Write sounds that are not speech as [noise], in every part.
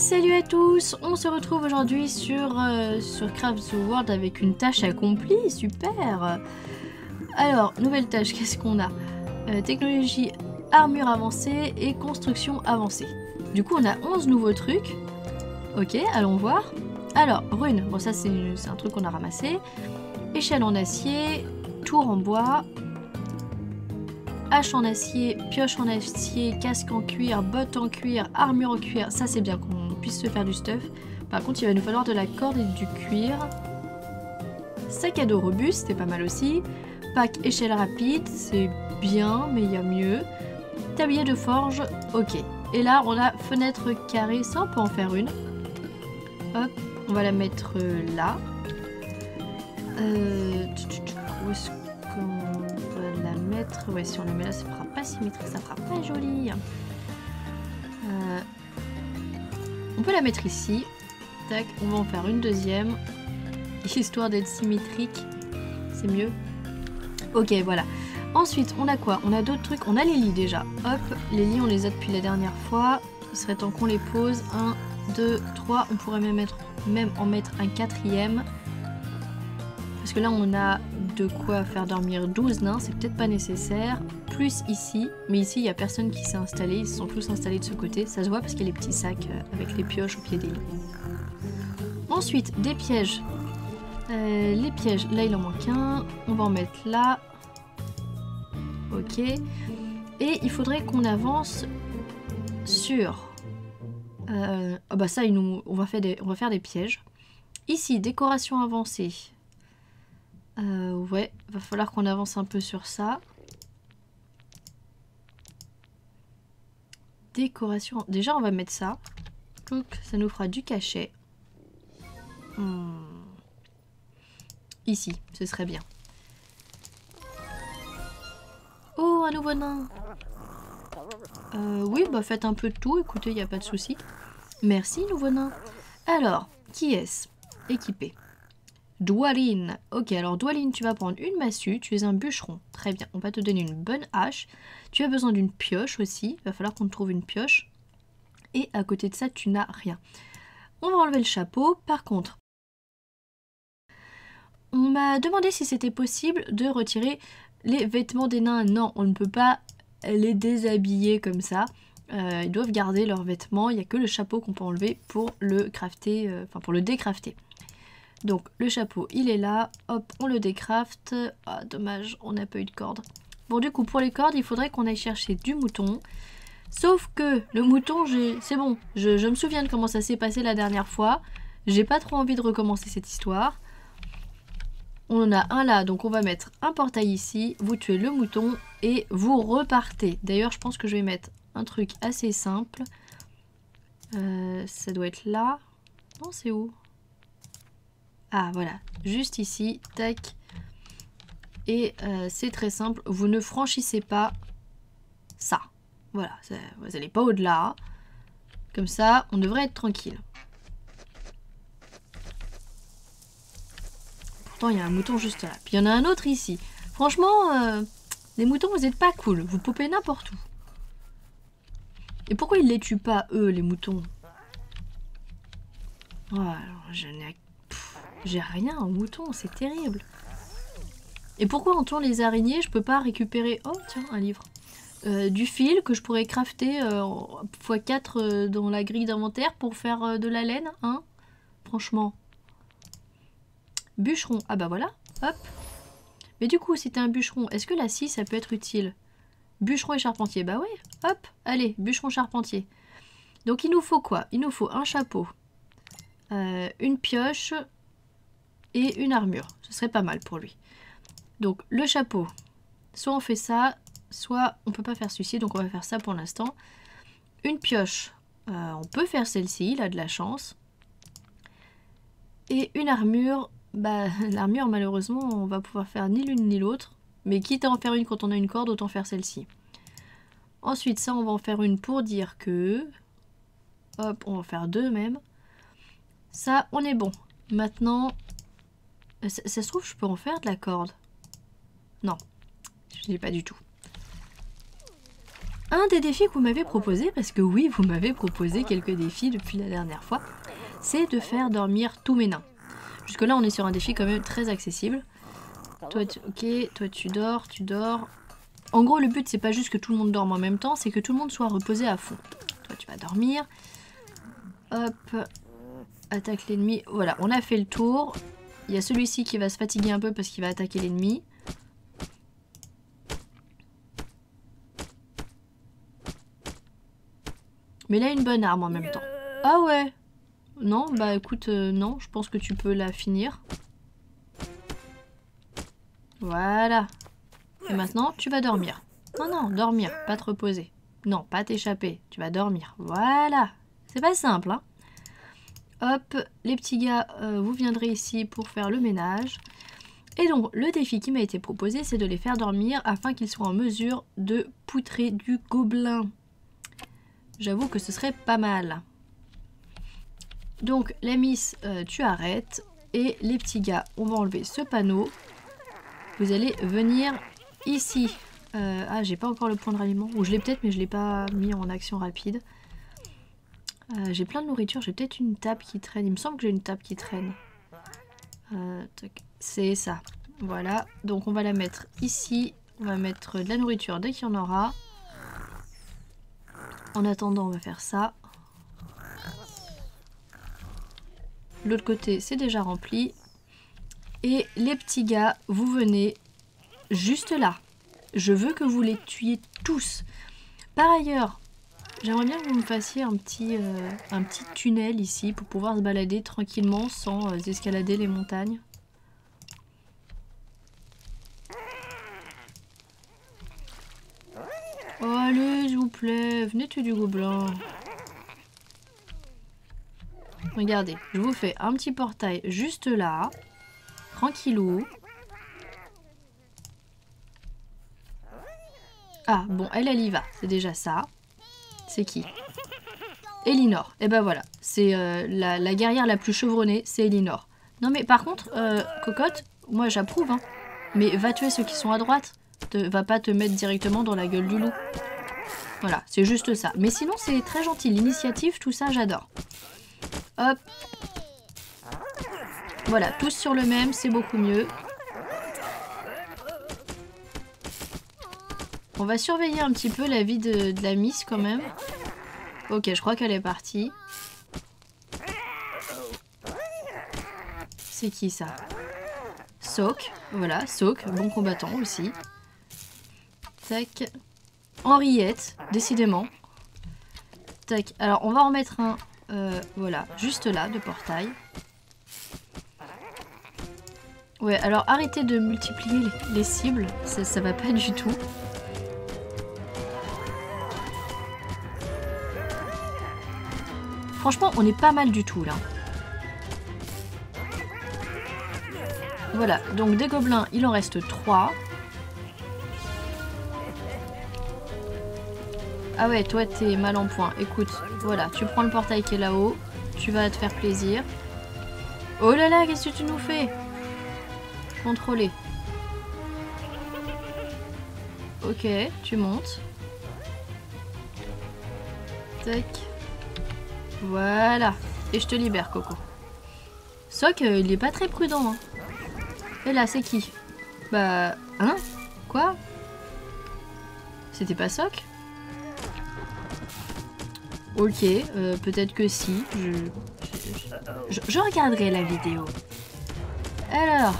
Salut à tous, on se retrouve aujourd'hui sur, euh, sur Craft the World avec une tâche accomplie, super Alors, nouvelle tâche, qu'est-ce qu'on a? Euh, Technologie, armure avancée et construction avancée. Du coup, on a 11 nouveaux trucs. Ok, allons voir. Alors, rune, bon ça c'est un truc qu'on a ramassé. Échelle en acier, tour en bois, hache en acier, pioche en acier, casque en cuir, bottes en cuir, armure en cuir. Ça, c'est bien qu'on puisse se faire du stuff. Par contre, il va nous falloir de la corde et du cuir. Sac à dos robuste, c'est pas mal aussi. Pack échelle rapide, c'est bien, mais il y a mieux. Tablier de forge, ok. Et là, on a fenêtre carrée, ça, on peut en faire une. Hop, on va la mettre euh, là. Euh, où est-ce qu'on va la mettre? Ouais, si on la met là, ça fera pas symétrique, ça fera pas joli. Euh, on peut la mettre ici. Tac, on va en faire une deuxième. [laughs] Histoire d'être symétrique. C'est mieux. Ok, voilà. Ensuite, on a quoi? On a d'autres trucs. On a les lits déjà. Hop, les lits, on les a depuis la dernière fois. Il serait temps qu'on les pose. 1, 2, 3. On pourrait même, même en mettre un quatrième. Parce que là, on a de quoi faire dormir 12 nains. C'est peut-être pas nécessaire. Ici. Mais ici, il n'y a personne qui s'est installé. Ils se sont tous installés de ce côté. Ça se voit parce qu'il y a les petits sacs euh, avec les pioches au pied des lits. Ensuite, des pièges. Euh, les pièges, là il en manque un. On va en mettre là. Ok. Et il faudrait qu'on avance sur... Euh, ah bah ça, il nous, on, va faire des, on va faire des pièges. Ici, décoration avancée. Euh, ouais, va falloir qu'on avance un peu sur ça. Décoration... Déjà, on va mettre ça. Donc, ça nous fera du cachet. Hmm. Ici, ce serait bien. Oh, un nouveau nain euh, Oui, bah faites un peu de tout, écoutez, il n'y a pas de souci. Merci, nouveau nain. Alors, qui est-ce? Équipé. Dwaline. Ok, alors Dwaline, tu vas prendre une massue, tu es un bûcheron. Très bien, on va te donner une bonne hache. Tu as besoin d'une pioche aussi, il va falloir qu'on te trouve une pioche. Et à côté de ça, tu n'as rien. On va enlever le chapeau. Par contre, on m'a demandé si c'était possible de retirer les vêtements des nains. Non, on ne peut pas les déshabiller comme ça. Euh, ils doivent garder leurs vêtements. Il n'y a que le chapeau qu'on peut enlever pour le crafter, euh, pour le décrafter. Donc le chapeau, il est là. Hop, on le décrafte. Ah, dommage, on n'a pas eu de corde. Bon, du coup, pour les cordes, il faudrait qu'on aille chercher du mouton. Sauf que le mouton, c'est bon. Je, je me souviens de comment ça s'est passé la dernière fois. J'ai pas trop envie de recommencer cette histoire. On en a un là, donc on va mettre un portail ici. Vous tuez le mouton et vous repartez. D'ailleurs, je pense que je vais mettre un truc assez simple. Euh, ça doit être là. Non, c'est où? Ah, voilà. Juste ici. Tac. Et euh, c'est très simple. Vous ne franchissez pas ça. Voilà. Vous n'allez pas au-delà. Comme ça, on devrait être tranquille. il y a un mouton juste là. Puis il y en a un autre ici. Franchement, euh, les moutons, vous n'êtes pas cool. Vous popez n'importe où. Et pourquoi ils les tuent pas, eux, les moutons? Oh, je n'ai... J'ai rien en mouton, c'est terrible. Et pourquoi en tuant les araignées, je peux pas récupérer... Oh, tiens, un livre. Euh, du fil que je pourrais crafter euh, x4 euh, dans la grille d'inventaire pour faire euh, de la laine, hein Franchement. Bûcheron. Ah bah voilà, hop. Mais du coup, si t'es un bûcheron, est-ce que la scie, ça peut être utile? Bûcheron et charpentier, bah ouais, hop, allez, bûcheron charpentier. Donc il nous faut quoi? Il nous faut un chapeau, euh, une pioche et une armure. Ce serait pas mal pour lui. Donc le chapeau, soit on fait ça, soit on peut pas faire celui-ci, donc on va faire ça pour l'instant. Une pioche, euh, on peut faire celle-ci, il a de la chance. Et une armure, bah, [laughs] l'armure, malheureusement, on va pouvoir faire ni l'une ni l'autre. Mais quitte à en faire une quand on a une corde, autant faire celle-ci. Ensuite, ça, on va en faire une pour dire que... Hop, on va en faire deux même. Ça, on est bon. Maintenant, ça, ça se trouve, je peux en faire de la corde. Non, je n'ai pas du tout. un des défis que vous m'avez proposé, parce que oui, vous m'avez proposé quelques défis depuis la dernière fois, c'est de faire dormir tous mes nains. Jusque là, on est sur un défi quand même très accessible. Toi, tu... ok, toi tu dors, tu dors. En gros, le but, c'est pas juste que tout le monde dorme en même temps, c'est que tout le monde soit reposé à fond. Toi, tu vas dormir. Hop. Attaque l'ennemi. Voilà, on a fait le tour. Il y a celui-ci qui va se fatiguer un peu parce qu'il va attaquer l'ennemi. Mais il a une bonne arme en même temps. Ah ouais Non, bah écoute, euh, non, je pense que tu peux la finir. Voilà. Et maintenant, tu vas dormir. Non, non, dormir, pas te reposer. Non, pas t'échapper, tu vas dormir. Voilà. C'est pas simple, hein Hop, les petits gars, euh, vous viendrez ici pour faire le ménage. Et donc, le défi qui m'a été proposé, c'est de les faire dormir afin qu'ils soient en mesure de poutrer du gobelin. J'avoue que ce serait pas mal. Donc, la miss, euh, tu arrêtes. Et les petits gars, on va enlever ce panneau. Vous allez venir ici. Euh, ah, j'ai pas encore le point de ralliement. Ou je l'ai peut-être, mais je l'ai pas mis en action rapide. Euh, j'ai plein de nourriture. J'ai peut-être une table qui traîne. Il me semble que j'ai une table qui traîne. C'est ça. Voilà. Donc, on va la mettre ici. On va mettre de la nourriture dès qu'il y en aura. En attendant, on va faire ça. L'autre côté, c'est déjà rempli. Et les petits gars, vous venez juste là. Je veux que vous les tuiez tous. Par ailleurs, j'aimerais bien que vous me fassiez un petit, euh, un petit tunnel ici pour pouvoir se balader tranquillement sans euh, escalader les montagnes. Oh, allez, s'il vous plaît, venez tuer du gobelin. Regardez, je vous fais un petit portail juste là. Tranquillou. Ah, bon, elle, elle y va. C'est déjà ça. C'est qui? Elinor. Et eh ben voilà. C'est euh, la, guerrière la plus chevronnée, c'est Elinor. Non mais par contre, euh, Cocotte, moi j'approuve. Hein. Mais va tuer ceux qui sont à droite va pas te mettre directement dans la gueule du loup. Voilà, c'est juste ça. Mais sinon, c'est très gentil. L'initiative, tout ça, j'adore. Hop. Voilà, tous sur le même, c'est beaucoup mieux. On va surveiller un petit peu la vie de, la Miss quand même. Ok, je crois qu'elle est partie. C'est qui ça? Soak, voilà, Soak, bon combattant aussi. Tac. Henriette, décidément. Tac. Alors, on va en mettre un, euh, voilà, juste là, de portail. Ouais, alors arrêtez de multiplier les, cibles, ça, ça va pas du tout. Franchement, on est pas mal du tout, là. Voilà, donc des gobelins, il en reste 3. Ah ouais, toi t'es mal en point. Écoute, voilà, tu prends le portail qui est là-haut. Tu vas te faire plaisir. Oh là là, qu'est-ce que tu nous fais? Contrôler. Ok, tu montes. Tac. Voilà. Et je te libère, Coco. Sauf qu'il est pas très prudent. Hein. Et là, c'est qui? Bah... Hein? Quoi? C'était pas Soc? Ok, euh, peut-être que si. Je, regarderai la vidéo. Alors.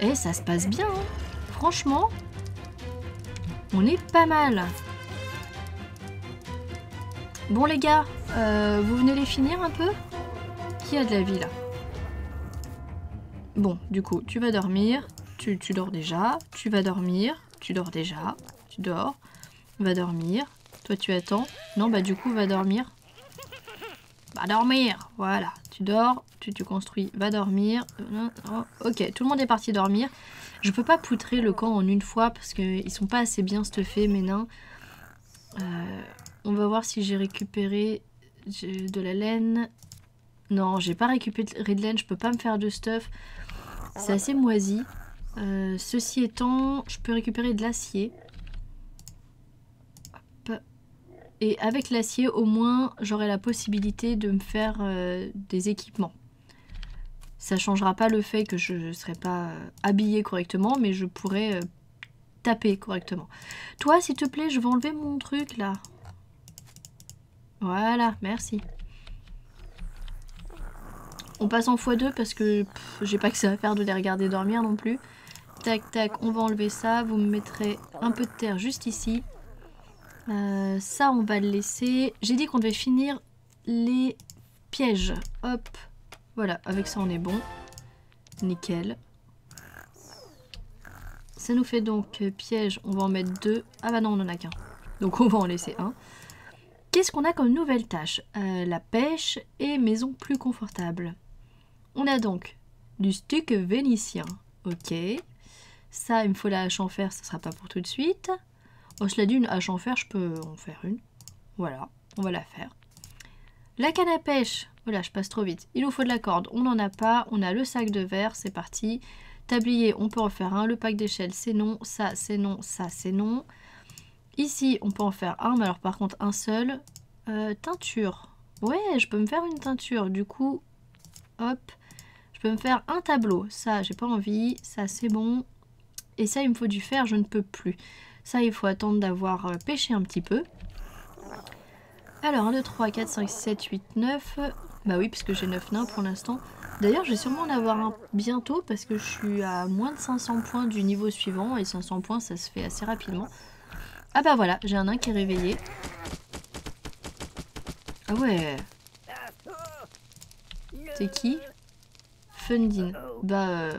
Eh, ça se passe bien. Hein. Franchement, on est pas mal. Bon les gars, euh, vous venez les finir un peu? Qui a de la vie là? Bon, du coup, tu vas dormir. Tu, tu dors déjà. Tu vas dormir. Tu dors déjà. Tu dors. Va dormir. Toi, tu attends. Non, bah du coup, va dormir. Va dormir Voilà. Tu dors, tu, tu construis. Va dormir. Ok, tout le monde est parti dormir. Je peux pas poutrer le camp en une fois parce qu'ils sont pas assez bien stuffés, mes nains. Euh, on va voir si j'ai récupéré de la laine. Non, j'ai pas récupéré de laine. Je peux pas me faire de stuff. C'est assez moisi. Euh, ceci étant, je peux récupérer de l'acier. Et avec l'acier, au moins, j'aurai la possibilité de me faire euh, des équipements. Ça changera pas le fait que je ne serai pas euh, habillée correctement, mais je pourrai taper correctement. Toi, s'il te plaît, je vais enlever mon truc, là. Voilà, merci. On passe en x2 parce que j'ai pas que ça à faire de les regarder dormir non plus. Tac, tac, on va enlever ça. Vous me mettrez un peu de terre juste ici. Euh, ça, on va le laisser. J'ai dit qu'on devait finir les pièges. Hop. Voilà, avec ça, on est bon. Nickel. Ça nous fait donc euh, piège. On va en mettre deux. Ah bah non, on en a qu'un. Donc on va en laisser un. Qu'est-ce qu'on a comme nouvelle tâche? Euh, La pêche et maison plus confortable. On a donc du stuc vénitien. Ok. Ça, il me faut la hache en fer, ça sera pas pour tout de suite. Oh, cela dit, une hache en fer, je peux en faire une. Voilà, on va la faire. La canne à pêche. Voilà, je passe trop vite. Il nous faut de la corde. On n'en a pas. On a le sac de verre, c'est parti. Tablier, on peut en faire un. Le pack d'échelle, c'est non. Ça, c'est non. Ça, c'est non. Ici, on peut en faire un, mais alors par contre, un seul. Euh, teinture. Ouais, je peux me faire une teinture. Du coup, hop, je peux me faire un tableau. Ça, j'ai pas envie. Ça, c'est bon. Et ça, il me faut du fer, je ne peux plus. Ça, il faut attendre d'avoir euh, pêché un petit peu. Alors, 1, 2, 3, 4, 5, 7, 8, 9. Bah oui, puisque j'ai 9 nains pour l'instant. D'ailleurs, je vais sûrement en avoir un bientôt parce que je suis à moins de 500 points du niveau suivant. Et 500 points, ça se fait assez rapidement. Ah bah voilà, j'ai un nain qui est réveillé. Ah ouais. C'est qui? Fundin. Bah, euh,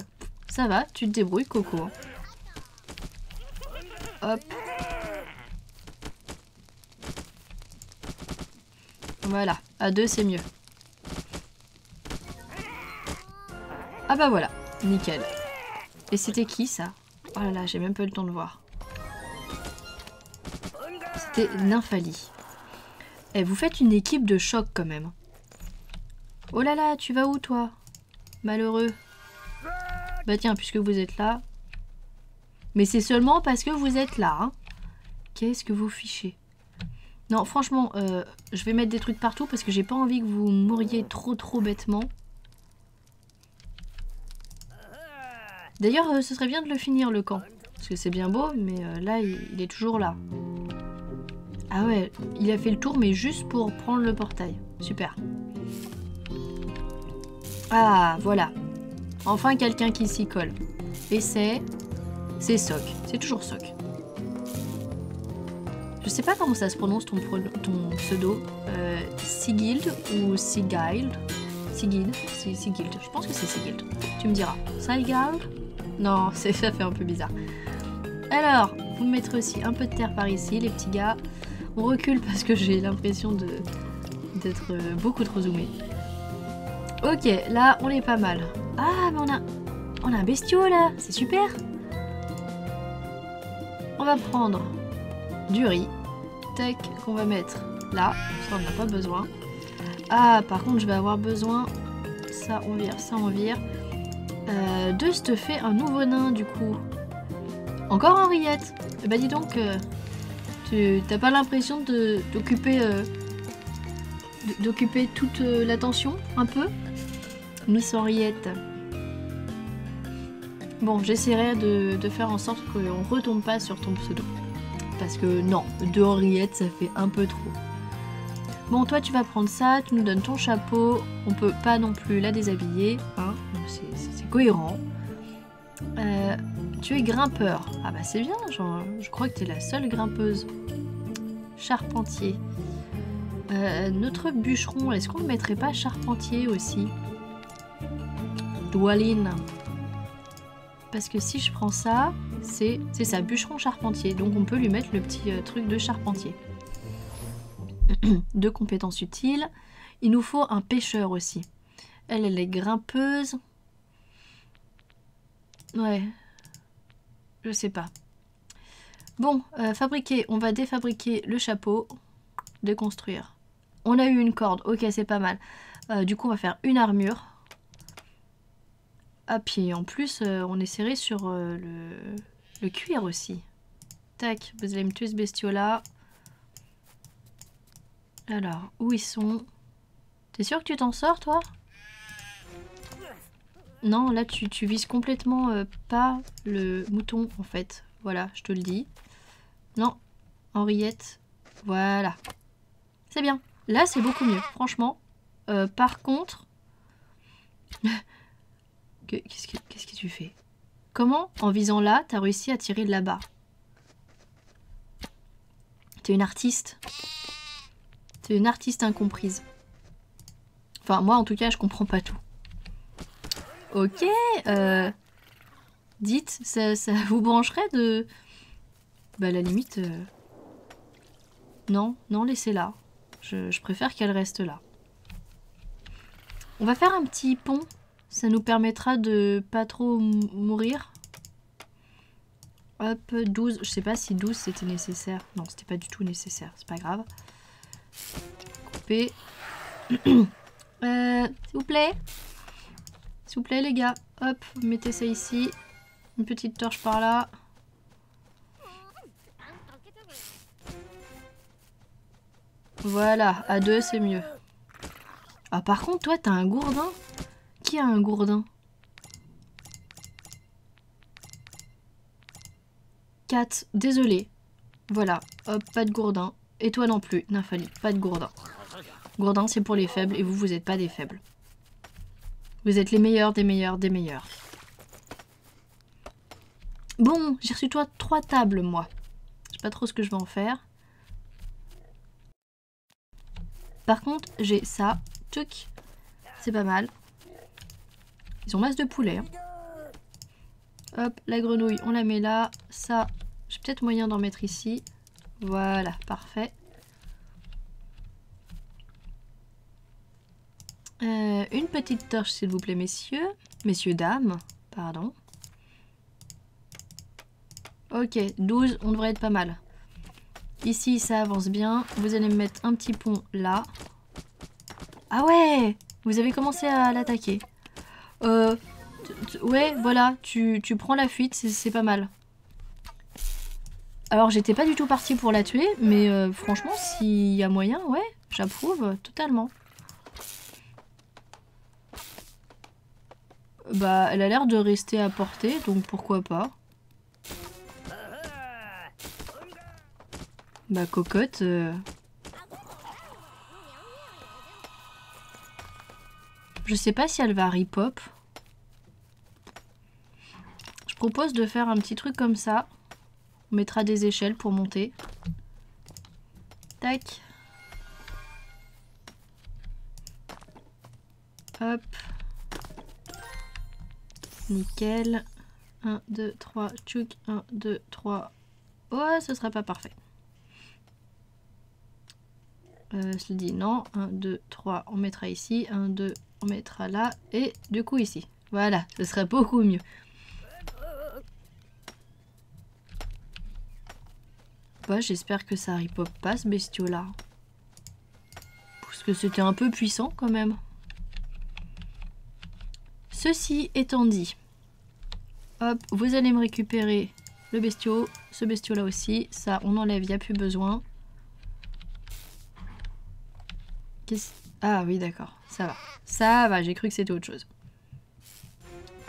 ça va, tu te débrouilles, Coco. Hop. Voilà, à deux c'est mieux. Ah bah voilà, nickel. Et c'était qui ça? Oh là là, j'ai même pas eu le temps de voir. C'était Nymphalie. Eh, vous faites une équipe de choc quand même. Oh là là, tu vas où toi? Malheureux. Bah tiens, puisque vous êtes là. Mais c'est seulement parce que vous êtes là. Hein. Qu'est-ce que vous fichez? Non, franchement, euh, je vais mettre des trucs partout parce que j'ai pas envie que vous mouriez trop trop bêtement. D'ailleurs, euh, ce serait bien de le finir le camp. Parce que c'est bien beau, mais euh, là, il, est toujours là. Ah ouais, il a fait le tour, mais juste pour prendre le portail. Super. Ah, voilà. Enfin, quelqu'un qui s'y colle. Et c'est... C'est Soc. C'est toujours Soc. Je sais pas comment ça se prononce ton, pseudo. Euh, Sigild ou Sigild Sigild Sigild. Je pense que c'est Sigild. Tu me diras. Sigild Non, [laughs] ça fait un peu bizarre. Alors, vous mettrez aussi un peu de terre par ici, les petits gars. On recule parce que j'ai l'impression d'être euh, beaucoup trop zoomé. Ok, là, on est pas mal. Ah, mais on a, on a un bestiau, là. C'est super. On va prendre du riz. Tac, qu'on va mettre là. Ça, on n'a pas besoin. Ah, par contre, je vais avoir besoin... Ça, on vire, ça, on vire. Euh, de stuffer un nouveau nain, du coup. Encore Henriette Eh bah dis donc, euh, tu t'as pas l'impression d'occuper euh, d'occuper toute euh, l'attention, un peu? Nous, Henriette. Bon, j'essaierai de, faire en sorte qu'on retombe pas sur ton pseudo. Parce que non, deux Henriette, ça fait un peu trop. Bon, toi, tu vas prendre ça, tu nous donnes ton chapeau. On peut pas non plus la déshabiller, hein c'est cohérent. Euh, tu es grimpeur. Ah bah c'est bien, je crois que tu es la seule grimpeuse. Charpentier. Euh, notre bûcheron, est-ce qu'on ne mettrait pas charpentier aussi? Doualine. Parce que si je prends ça, c'est ça, bûcheron charpentier. Donc on peut lui mettre le petit euh, truc de charpentier. [clears throat] Deux compétences utiles. Il nous faut un pêcheur aussi. Elle, elle est grimpeuse. Ouais. Je sais pas. Bon, euh, fabriquer. On va défabriquer le chapeau. Déconstruire. On a eu une corde. Ok, c'est pas mal. Euh, du coup, on va faire une armure. Ah, puis en plus, euh, on est serré sur le, cuir aussi. Tac, vous allez me tuer ce. Alors, où ils sont? T'es sûr que tu t'en sors, toi? Non, là, tu, vises complètement euh, pas le mouton, en fait. Voilà, je te le dis. Non, Henriette. Voilà. C'est bien. Là, c'est beaucoup mieux, franchement. Euh, par contre... [laughs] Qu'est-ce que, qu'est-ce que tu fais? Comment, en visant là, t'as réussi à tirer de là-bas? T'es une artiste. T'es une artiste incomprise. Enfin, moi, en tout cas, je comprends pas tout. Ok. Euh... Dites, ça, vous brancherait de... Bah, à la limite... Euh... Non, non, laissez-la. Je, préfère qu'elle reste là. On va faire un petit pont. Ça nous permettra de pas trop mourir. Hop, 12. Je sais pas si 12 c'était nécessaire. Non, c'était pas du tout nécessaire. C'est pas grave. Couper. [clears throat] euh, S'il vous plaît. S'il vous plaît, les gars. Hop, mettez ça ici. Une petite torche par là. Voilà, à deux, c'est mieux. Ah, par contre, toi, t'as un gourdin Qui a un gourdin? 4, désolé. Voilà, hop, pas de gourdin. Et toi non plus, Nymphali, pas de gourdin. Gourdin, c'est pour les faibles, et vous, vous n'êtes pas des faibles. Vous êtes les meilleurs, des meilleurs, des meilleurs. Bon, j'ai reçu toi trois tables, moi. Je sais pas trop ce que je vais en faire. Par contre, j'ai ça. C'est pas mal. Ils ont masse de poulet. Hein. Hop, la grenouille, on la met là. Ça, j'ai peut-être moyen d'en mettre ici. Voilà, parfait. Euh, une petite torche, s'il vous plaît, messieurs. Messieurs, dames, pardon. Ok, 12, on devrait être pas mal. Ici, ça avance bien. Vous allez me mettre un petit pont là. Ah ouais Vous avez commencé à l'attaquer. Euh, ouais, voilà, tu, prends la fuite, c'est pas mal. Alors, j'étais pas du tout partie pour la tuer, mais euh, franchement, s'il y a moyen, ouais, j'approuve totalement. Bah, elle a l'air de rester à portée, donc pourquoi pas. Bah, cocotte... Euh. Je sais pas si elle va ripop. Je propose de faire un petit truc comme ça. On mettra des échelles pour monter. Tac. Hop. Nickel. 1, 2, 3, tchouk. 1, 2, 3. Oh, ce serait pas parfait. Euh, je dis non. 1, 2, 3, on mettra ici. 1, 2, on mettra là. Et du coup ici. Voilà, ce serait beaucoup mieux. J'espère que ça ripop pas ce bestiau là. Parce que c'était un peu puissant quand même. Ceci étant dit, hop, vous allez me récupérer le bestiau, ce bestiau là aussi. Ça, on enlève, il n'y a plus besoin. Ah oui, d'accord, ça va. Ça va, j'ai cru que c'était autre chose.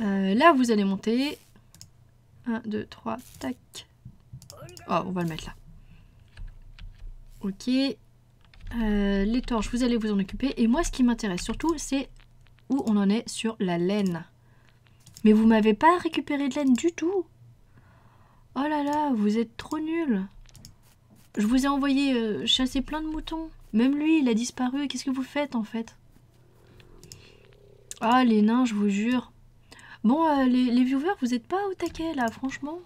Euh, là, vous allez monter. 1, 2, 3, tac. Oh, on va le mettre là. Ok. Euh, les torches, vous allez vous en occuper. Et moi, ce qui m'intéresse surtout, c'est où on en est sur la laine. Mais vous m'avez pas récupéré de laine du tout. Oh là là, vous êtes trop nuls. Je vous ai envoyé euh, chasser plein de moutons. Même lui, il a disparu. Qu'est-ce que vous faites en fait? Ah, les nains, je vous jure. Bon, euh, les, viewers, vous êtes pas au taquet là, franchement.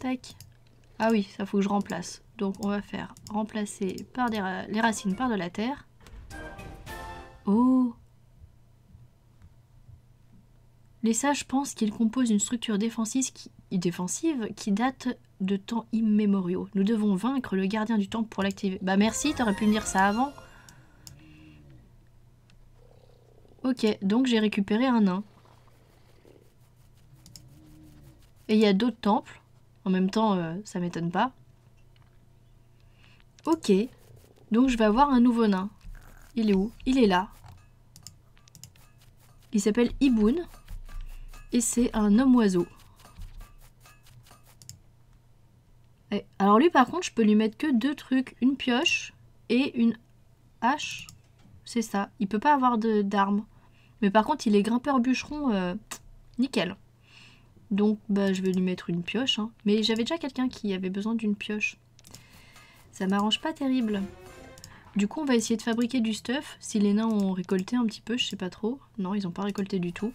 Tac. Ah oui, ça faut que je remplace. Donc on va faire remplacer par les racines par de la terre. Oh Les sages pensent qu'ils composent une structure défensive qui, défensive qui date de temps immémoriaux. Nous devons vaincre le gardien du temple pour l'activer. Bah merci, t'aurais pu me dire ça avant. Ok, donc j'ai récupéré un nain. Et il y a d'autres temples. En même temps, euh, ça m'étonne pas. Ok. Donc je vais avoir un nouveau nain. Il est où? Il est là. Il s'appelle Iboun. Et c'est un homme-oiseau. Alors lui par contre je peux lui mettre que deux trucs. Une pioche et une hache. C'est ça. Il peut pas avoir d'armes. Mais par contre il est grimpeur bûcheron. Euh, nickel. Donc bah, je vais lui mettre une pioche. Hein. Mais j'avais déjà quelqu'un qui avait besoin d'une pioche. Ça m'arrange pas terrible. Du coup, on va essayer de fabriquer du stuff. Si les nains ont récolté un petit peu, je sais pas trop. Non, ils ont pas récolté du tout.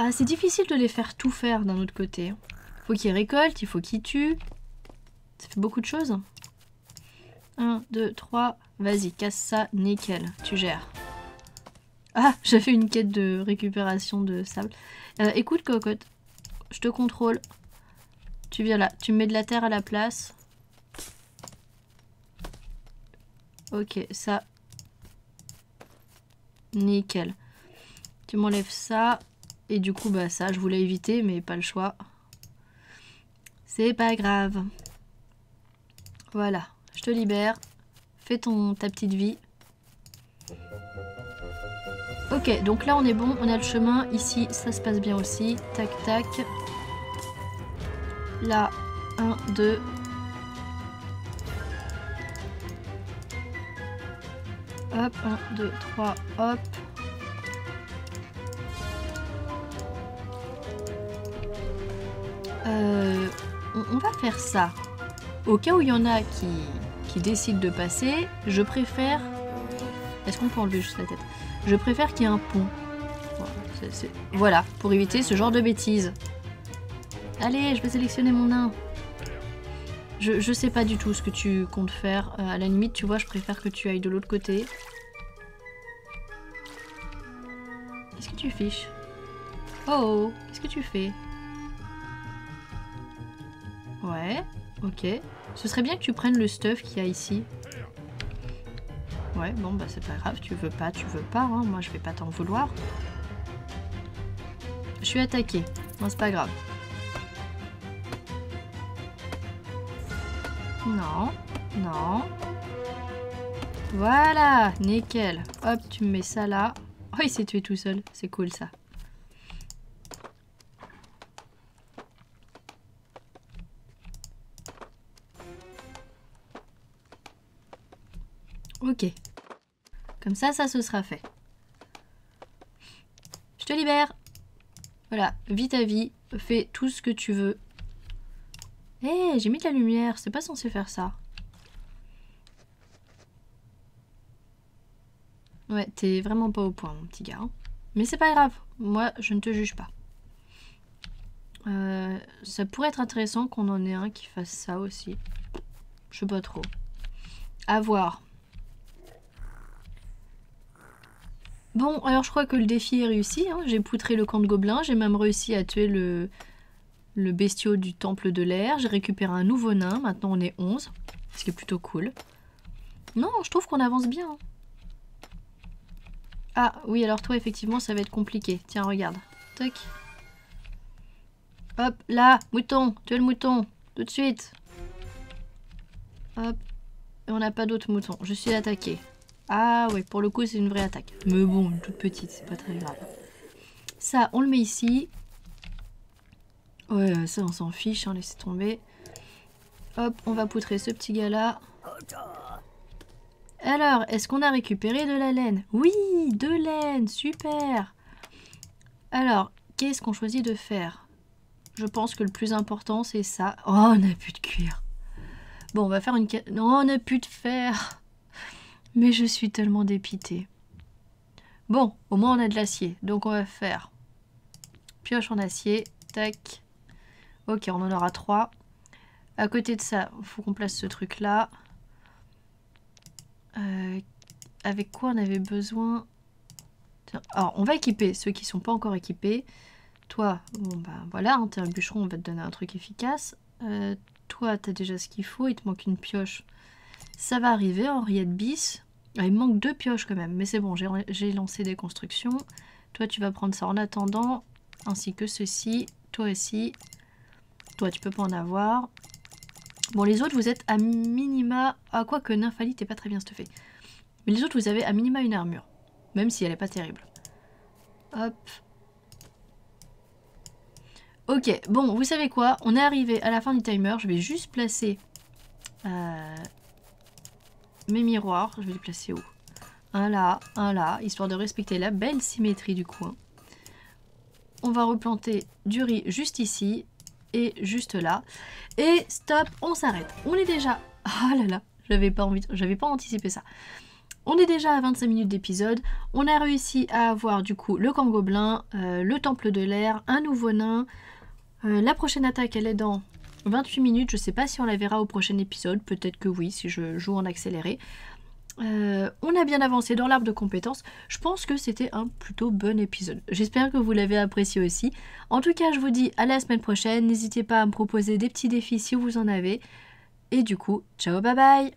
Ah, c'est difficile de les faire tout faire d'un autre côté. Faut qu'ils récoltent, il faut qu'ils tuent. Ça fait beaucoup de choses. 1, 2, 3. Vas-y, casse ça, nickel. Tu gères. Ah, [laughs] j'ai fait une quête de récupération de sable. Euh, écoute, cocotte. Je te contrôle. Tu viens là. Tu mets de la terre à la place. Ok, ça. Nickel. Tu m'enlèves ça. Et du coup, bah ça, je voulais éviter, mais pas le choix. C'est pas grave. Voilà, je te libère. Fais ton, ta petite vie. Ok, donc là on est bon, on a le chemin. Ici, ça se passe bien aussi. Tac, tac. Là, 1, 2, Hop, 1, 2, 3, hop. Euh, on, va faire ça. Au cas où il y en a qui, qui décident de passer, je préfère... Est-ce qu'on peut enlever juste la tête? Je préfère qu'il y ait un pont. Voilà, pour éviter ce genre de bêtises. Allez, je vais sélectionner mon nain. Je, je sais pas du tout ce que tu comptes faire. Euh, à la limite, tu vois, je préfère que tu ailles de l'autre côté. Qu'est-ce que tu fiches? Oh, qu'est-ce que tu fais? Ouais, ok. Ce serait bien que tu prennes le stuff qu'il y a ici. Ouais, bon, bah c'est pas grave. Tu veux pas, tu veux pas. Hein. Moi, je vais pas t'en vouloir. Je suis attaquée. Non, c'est pas grave. Non, non. Voilà, nickel. Hop, tu me mets ça là. Oh, il s'est tué tout seul. C'est cool ça. Comme ça, ça se sera fait. Je te libère. Voilà, vis ta vie. Fais tout ce que tu veux. Eh, j'ai mis de la lumière. C'est pas censé faire ça. Ouais, t'es vraiment pas au point, mon petit gars. Hein. Mais c'est pas grave. Moi, je ne te juge pas. Euh, ça pourrait être intéressant qu'on en ait un qui fasse ça aussi. Je sais pas trop. À voir. Bon, alors je crois que le défi est réussi. Hein. J'ai poutré le camp de gobelins. J'ai même réussi à tuer le, le bestiau du temple de l'air. J'ai récupéré un nouveau nain. Maintenant, on est 11. Ce qui est plutôt cool. Non, je trouve qu'on avance bien. Hein. Ah, oui, alors toi, effectivement, ça va être compliqué. Tiens, regarde. Tac. Hop, là, mouton. Tu es le mouton. Tout de suite. Hop. Et on n'a pas d'autres moutons. Je suis attaqué. Ah ouais, pour le coup, c'est une vraie attaque. Mais bon, une toute petite, c'est pas très grave. Ça, on le met ici. Ouais, ça, on s'en fiche, hein, laissez tomber. Hop, on va poutrer ce petit gars-là. Alors, est-ce qu'on a récupéré de la laine? Oui, de laine, super Alors, qu'est-ce qu'on choisit de faire? Je pense que le plus important, c'est ça. Oh, on n'a plus de cuir. Bon, on va faire une... Non, on n'a plus de fer mais je suis tellement dépitée. Bon, au moins on a de l'acier. Donc on va faire pioche en acier. Tac. Ok, on en aura trois. À côté de ça, il faut qu'on place ce truc là. Euh, avec quoi on avait besoin? Alors, on va équiper ceux qui sont pas encore équipés. Toi, bon bah voilà, hein, t'es un bûcheron, on va te donner un truc efficace. Euh, toi, t'as déjà ce qu'il faut, il te manque une pioche. Ça va arriver, Henriette bis. Ah, il manque deux pioches quand même, mais c'est bon, j'ai lancé des constructions. Toi, tu vas prendre ça en attendant, ainsi que ceci. Toi aussi. Toi, tu peux pas en avoir. Bon, les autres, vous êtes à minima... Ah, quoi que Nymphalie, t'es pas très bien stuffé. Mais les autres, vous avez à minima une armure. Même si elle est pas terrible. Hop. Ok, bon, vous savez quoi? On est arrivé à la fin du timer. Je vais juste placer euh, mes miroirs. Je vais les placer où? Un là, un là, histoire de respecter la belle symétrie du coin. On va replanter du riz juste ici et juste là. Et stop, on s'arrête. On est déjà... [laughs] Ah là là, j'avais pas envie, j'avais pas anticipé ça. On est déjà à 25 minutes d'épisode. On a réussi à avoir du coup le camp gobelin, euh, le temple de l'air, un nouveau nain. Euh, la prochaine attaque, elle est dans 28 minutes, je ne sais pas si on la verra au prochain épisode, peut-être que oui, si je joue en accéléré. Euh, on a bien avancé dans l'arbre de compétences. Je pense que c'était un plutôt bon épisode. J'espère que vous l'avez apprécié aussi. En tout cas, je vous dis à la semaine prochaine. N'hésitez pas à me proposer des petits défis si vous en avez. Et du coup, ciao, bye bye